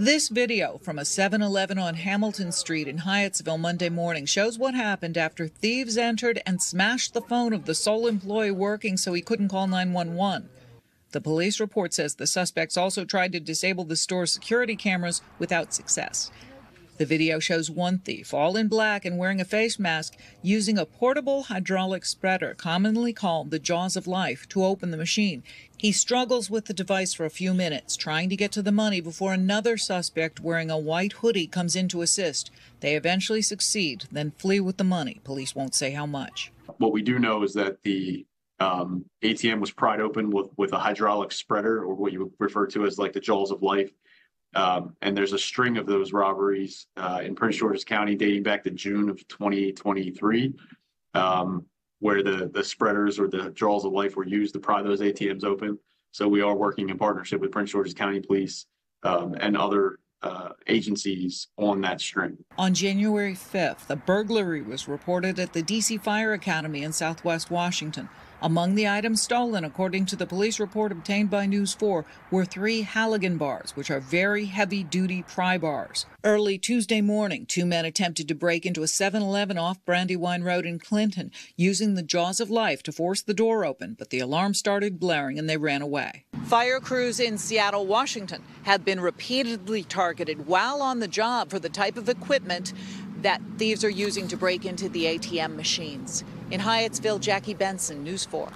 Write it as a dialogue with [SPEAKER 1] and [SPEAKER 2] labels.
[SPEAKER 1] This video from a 7 Eleven on Hamilton Street in Hyattsville Monday morning shows what happened after thieves entered and smashed the phone of the sole employee working so he couldn't call 911. The police report says the suspects also tried to disable the store's security cameras without success. The video shows one thief, all in black and wearing a face mask, using a portable hydraulic spreader, commonly called the Jaws of Life, to open the machine. He struggles with the device for a few minutes, trying to get to the money before another suspect wearing a white hoodie comes in to assist. They eventually succeed, then flee with the money. Police won't say how much.
[SPEAKER 2] What we do know is that the um, ATM was pried open with, with a hydraulic spreader, or what you would refer to as like the jaws of life. Um, and there's a string of those robberies uh, in Prince George's County dating back to June of 2023, um, where the the spreaders or the jaws of life were used to pry those ATMs open. So we are working in partnership with Prince George's County Police um, and other uh, agencies on that string.
[SPEAKER 1] On January 5th, a burglary was reported at the DC Fire Academy in southwest Washington. Among the items stolen, according to the police report obtained by News 4, were three Halligan bars, which are very heavy duty pry bars. Early Tuesday morning, two men attempted to break into a 7 Eleven off Brandywine Road in Clinton, using the jaws of life to force the door open, but the alarm started blaring and they ran away. Fire crews in Seattle, Washington have been repeatedly targeted while on the job for the type of equipment that thieves are using to break into the ATM machines. In Hyattsville, Jackie Bensen, News 4.